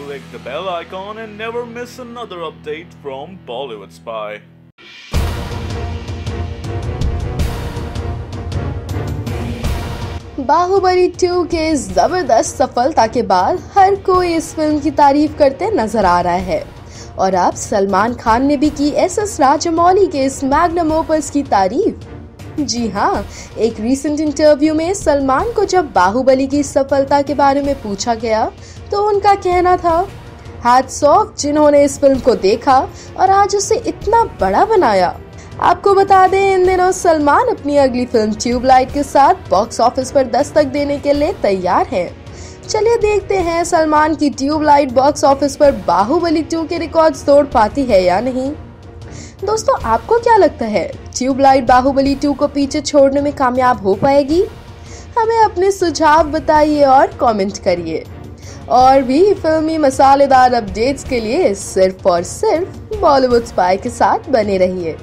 click the bell icon and never miss another update from Bollywood Spy. Baahubali 2 के ज़बरदस्त सफलता के बाद हर कोई इस फ़िल्म की तारीफ़ करते नज़र आ रहा है और अब सलमान खान ने भी की एस एस राजमौली के इस मैग्नम ओपस की तारीफ़ जी हाँ एक रीसेंट इंटरव्यू में सलमान को जब बाहुबली की सफलता के बारे में पूछा गया तो उनका कहना था हैट्स ऑफ़ जिन्होंने इस फ़िल्म को देखा और आज उसे इतना बड़ा बनाया आपको बता दें, इन दिनों सलमान अपनी अगली फ़िल्म ट्यूबलाइट के साथ बॉक्स ऑफ़िस पर दस्तक देने के लिए तैयार हैं। चलिए देखते हैं, सलमान की ट्यूबलाइट बॉक्स ऑफ़िस पर बाहुबली टू के रिकॉर्ड्स तोड़ पाती है या नहीं दोस्तों, आपको क्या लगता है, ट्यूबलाइट बाहुबली टू को पीछे छोड़ने में कामयाब हो पाएगी? हमें अपने सुझाव बताइए और कमेंट करिए। और भी फिल्मी मसालेदार अपडेट्स के लिए सिर्फ़ और सिर्फ़ बॉलीवुड स्पाई के साथ बने रहिए।